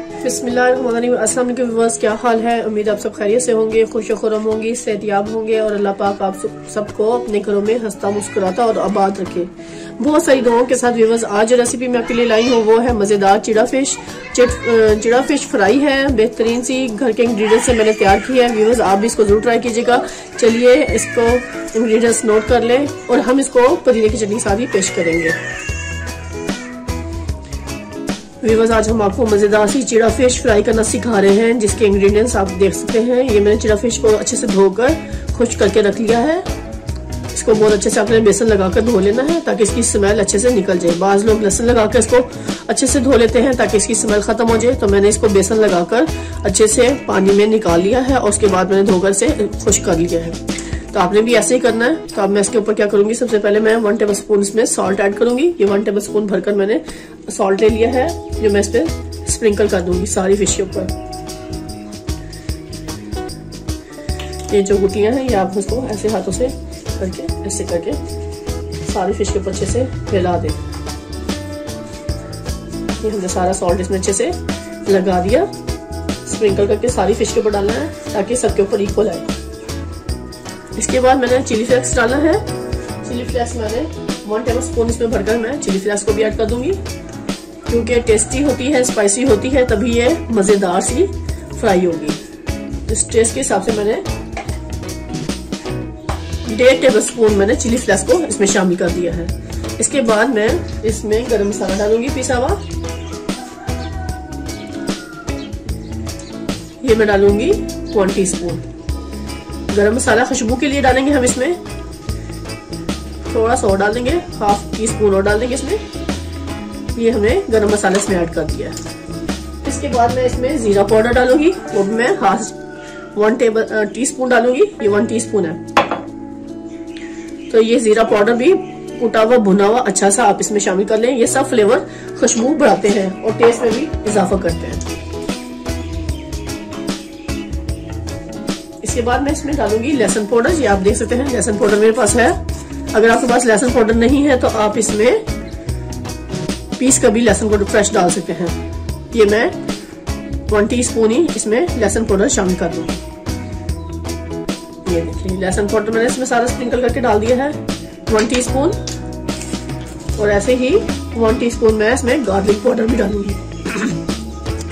अस्सलाम क्या हाल है? उम्मीद आप सब खैरियत से होंगे, खुश खुरम होंगे, सेहतियाब होंगे और अल्लाह पाक आप सबको अपने घरों में हंसता, मुस्कुराता और आबाद रखे। बहुत सारी दुआओं के साथ व्यूवर्स आज जो रेसिपी मैं आपके लिए लाई हूँ, वो है मज़ेदार चिड़ा फ़िश चिड़ा फ़िश फ्राई है। बेहतरीन सी घर के इंग्रेडिएंट्स से मैंने तैयार की है। व्यूवर्स आप भी इसको ज़रूर ट्राई कीजिएगा। चलिए इसको इंग्रेडिएंट्स नोट कर लें और हम इसको पुदीने की चटनी साथ ही पेश करेंगे। वीवर्स आज हम आपको मज़ेदार सी चिड़ा फ़िश फ्राई करना सिखा रहे हैं, जिसके इंग्रेडिएंट्स आप देख सकते हैं। ये मैंने चिड़ा फ़िश को अच्छे से धोकर, खुश करके रख लिया है। इसको बहुत अच्छे से आपने बेसन लगाकर धो लेना है, ताकि इसकी स्मेल अच्छे से निकल जाए। बाज लोग लहसन लगाकर इसको अच्छे से धो लेते हैं, ताकि इसकी स्मेल खत्म हो जाए। तो मैंने इसको बेसन लगाकर अच्छे से पानी में निकाल लिया है, और उसके बाद मैंने धोकर से खुश कर लिया है। तो आपने भी ऐसे ही करना है। तो अब मैं इसके ऊपर क्या करूँगी? सबसे पहले मैं वन टेबल स्पून इसमें सॉल्ट ऐड करूँगी। ये वन टेबल स्पून भरकर मैंने सॉल्ट ले लिया है, जो मैं इस पर स्प्रिंकल कर दूँगी सारी फ़िश के ऊपर। ये जो गुटियाँ हैं, ये आप उसको ऐसे हाथों से करके, ऐसे करके सारी फ़िश के ऊपर अच्छे से फैला दें। ये हमने सारा सॉल्ट इसमें अच्छे से लगा दिया। स्प्रिंकल करके सारी फ़िश के ऊपर डालना है, ताकि सबके ऊपर इक्वल आए। इसके बाद मैंने चिली फ्लेक्स डाला है। चिली फ्लेक्स मैंने वन टेबल स्पून इसमें भरकर मैं चिली फ्लेक्स को भी ऐड कर दूँगी। क्योंकि टेस्टी होती है स्पाइसी होती है, तभी ये मज़ेदार सी फ्राई होगी। इस टेस्ट के हिसाब से मैंने डेढ़ टेबल स्पून मैंने चिली फ्लेक्स को इसमें शामिल कर दिया है। इसके बाद मैं इसमें गरम मसाला डालूँगी पिसा हुआ। ये मैं डालूँगी वन टी स्पून गरम मसाला खुशबू के लिए डालेंगे हम इसमें। थोड़ा सा और डाल देंगे हाफ़ टी स्पून और डाल देंगे इसमें। ये हमने गरम मसाला इसमें ऐड कर दिया। इसके बाद मैं इसमें जीरा पाउडर डालूँगी, वो भी मैं half one table teaspoon डालूँगी, ये वन टी स्पून है। तो ये जीरा पाउडर भी कुटा हुआ, भुना हुआ अच्छा सा आप इसमें शामिल कर लें। ये सब फ्लेवर खुशबू बढ़ाते हैं और टेस्ट में भी इजाफा करते हैं। इसके बाद मैं इसमें डालूँगी लहसन पाउडर। ये आप देख सकते हैं, लहसन पाउडर मेरे पास है। अगर आपके पास लहसन पाउडर नहीं है तो आप इसमें पीस का भी लहसन पाउडर फ्रेश डाल सकते हैं। ये मैं वन टी स्पून ही इसमें लहसन पाउडर शामिल कर दूँगी। ये देखिए, लहसन पाउडर मैंने इसमें सारा स्प्रिंकल करके डाल दिया है। वन टी स्पून और ऐसे ही वन टी स्पून मैं इसमें गार्लिक पाउडर भी डालूँगी।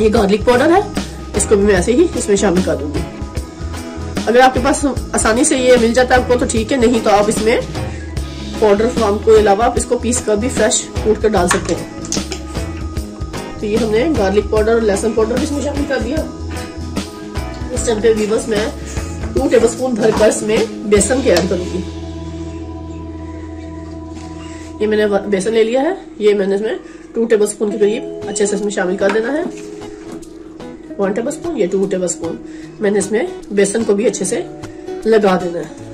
ये गार्लिक पाउडर है, इसको भी मैं ऐसे ही इसमें शामिल कर दूँगी। अगर आपके पास आसानी से ये मिल जाता है आपको तो ठीक है। नहीं तो आप इसमें पाउडर फॉर्म के अलावा आप इसको पीस कर भी फ्रेश कूट कर डाल सकते हैं। तो ये हमने गार्लिक पाउडर और लहसुन पाउडर भी इसमें शामिल कर दिया। इस टाइम पे बस मैं टू टेबल स्पून भरकर इसमें बेसन के ऐड करूँगी। ये मैंने बेसन ले लिया है। ये मैंने इसमें टू टेबल स्पून के करीब अच्छे से इसमें शामिल कर देना है। वन टेबल स्पून या टू टेबल स्पून मैंने इसमें बेसन को भी अच्छे से लगा देना है।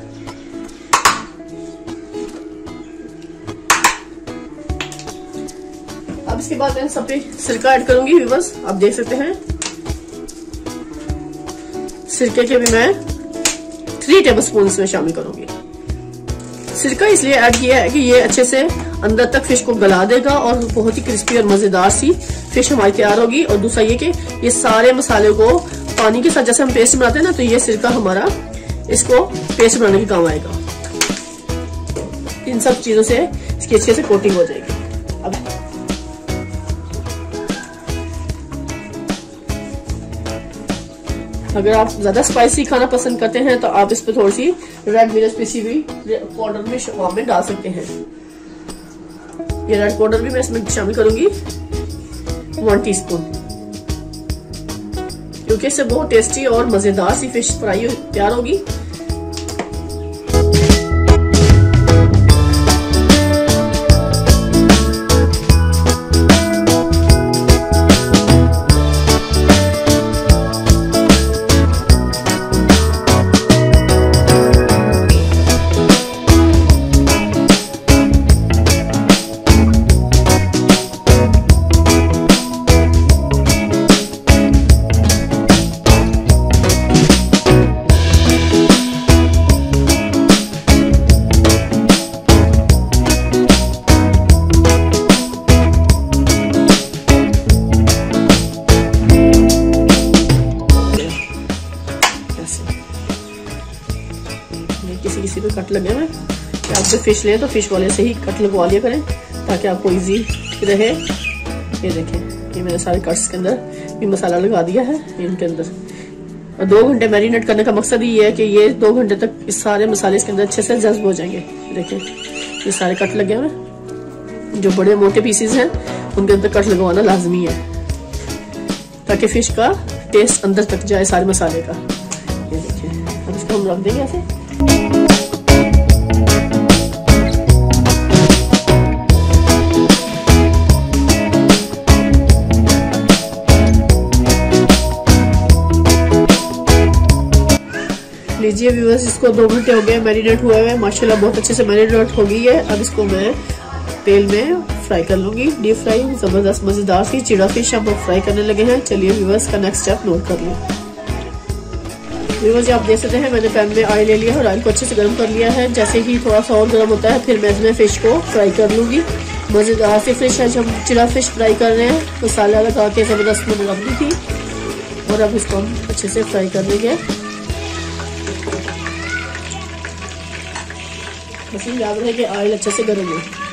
अब इसके बाद मैं सब पे सिरका ऐड करूँगी बस आप देख सकते हैं। सिरके के भी मैं थ्री टेबल स्पून इसमें शामिल करूँगी। सिरका, इसलिए ऐड किया है कि ये अच्छे से अंदर तक फ़िश को गला देगा और बहुत ही क्रिस्पी और मज़ेदार सी फ़िश हमारी तैयार होगी। और दूसरा ये कि ये सारे मसाले को पानी के साथ, जैसे हम पेस्ट बनाते हैं ना तो ये सिरका हमारा इसको पेस्ट बनाने के काम आएगा। इन सब चीज़ों से इसकी अच्छे से कोटिंग हो जाएगी। अब अगर आप ज़्यादा स्पाइसी खाना पसंद करते हैं तो आप इस पर थोड़ी सी रेड मिर्च पीसी हुई पाउडर में में डाल सकते हैं। ये रेड पाउडर भी मैं इसमें शामिल करूँगी वन टीस्पून क्योंकि इससे बहुत टेस्टी और मज़ेदार सी फ़िश फ्राई तैयार होगी। लगे हुए आप जब फ़िश लें तो फ़िश वाले से ही कट लगवा लिया करें, ताकि आपको इजी रहे। ये देखें, ये मैंने सारे कट्स के अंदर भी मसाला लगा दिया है इनके अंदर। और दो घंटे मैरिनेट करने का मकसद ये है कि ये दो घंटे तक इस सारे मसाले इसके अंदर अच्छे से जज्ब हो जाएँगे। देखें, ये सारे कट लगे हुए जो बड़े मोटे पीसेस हैं, उनके अंदर कट लगवाना लाजमी है। ताकि फ़िश का टेस्ट अंदर तक जाए सारे मसाले का। ये देखिए अब इसको हम रख देंगे ऐसे। लीजिए व्यूअर्स इसको दो घंटे हो गए मैरिनेट हुए हुए, माशाल्लाह बहुत अच्छे से मैरिनेट हो गई है। अब इसको मैं तेल में फ्राई कर लूँगी। डीप फ्राई ज़बरदस्त, मज़ेदार सी, चिड़ा फ़िश हम फ्राई करने लगे हैं। चलिए व्यूअर्स का नेक्स्ट स्टेप नोट कर लें। व्यूअर्स आप देख सकते हैं, मैंने पैन में ऑयल ले लिया और ऑयल को अच्छे से गर्म कर लिया है। जैसे ही थोड़ा सा और गर्म होता है, फिर मैं इसमें फ़िश को फ्राई कर लूँगी। मज़ेदार सी फ़िश है, जब चिड़ा फ़िश फ्राई कर रहे हैं मसाला लगा के ज़बरदस्त मैंने रख दी थी। और अब इसको हम अच्छे से फ्राई कर लेंगे। बस याद रहे कि ऑयल अच्छे से गर्म हो।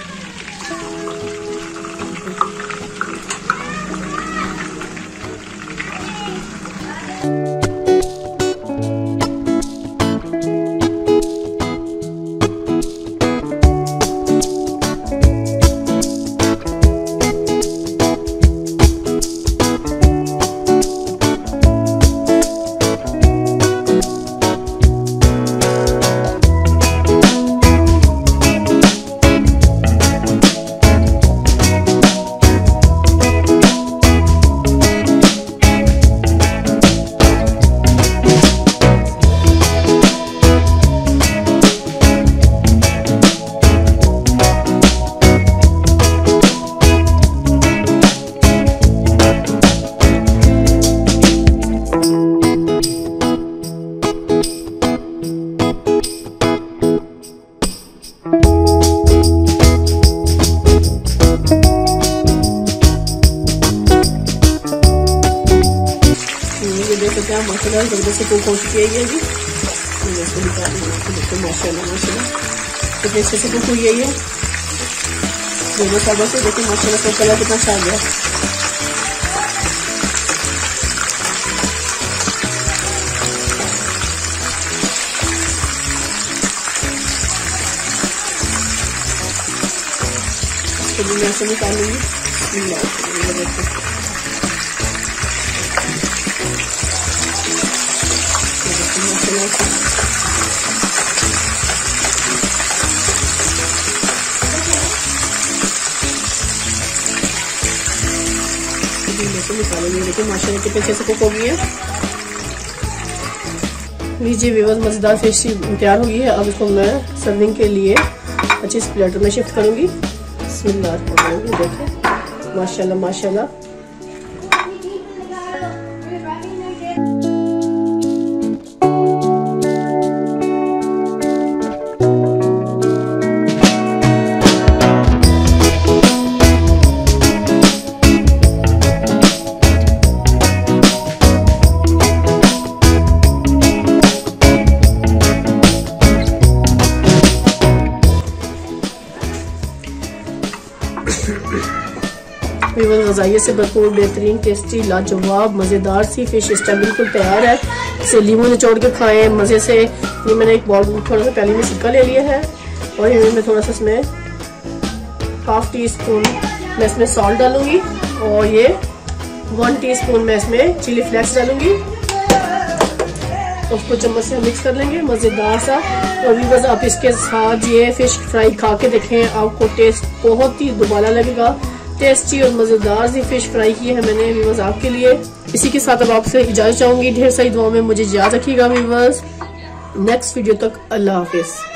क्या मसाला जल्दी से कुक हो चुकी है ये जी इसको निकाल देखो माशाल्लाह माशाल्लाह तो अच्छे से कुक हुई है ये। दोनों साइडों से देखो माशाल्लाह का कलर कितना अच्छा गया इसको मैं ऐसे निकालूँगी देखो कितने अच्छे से कुक हो गई है लीजिए विवज मज़ेदार फ़िश तैयार हो गई है। अब इसको मैं सर्विंग के लिए अच्छे से प्लेटर में शिफ्ट करूँगी। देखिए। माशाल्लाह माशाल्लाह। गजाइय से भरपूर बेहतरीन, टेस्टी, लाजवाब, मज़ेदार सी फ़िश टाइम बिल्कुल तैयार है। इसे लीमू निचोड़ के खाएँ, मज़े से। ये मैंने एक बॉल थोड़ा सा पहले में सिक्का ले लिया है और ये मैं थोड़ा सा इसमें हाफ़ टी स्पून मैं इसमें सॉल्ट डालूँगी और ये वन टी स्पून मैं इसमें चिली फ्लेक्स डालूँगी। उसको चम्मच से मिक्स कर लेंगे, मज़ेदार सा। और भी बस आप इसके साथ ये फ़िश फ्राई खा के देखें, आपको टेस्ट बहुत ही दोबारा लगेगा। टेस्टी और मज़ेदार सी फ़िश फ्राई की है मैंने वीवर्स आपके लिए। इसी के साथ अब आपसे इजाज़त चाहूँगी। ढेर सारी दुआ में मुझे याद रखिएगा वीवर्स। नेक्स्ट वीडियो तक अल्लाह हाफिज़।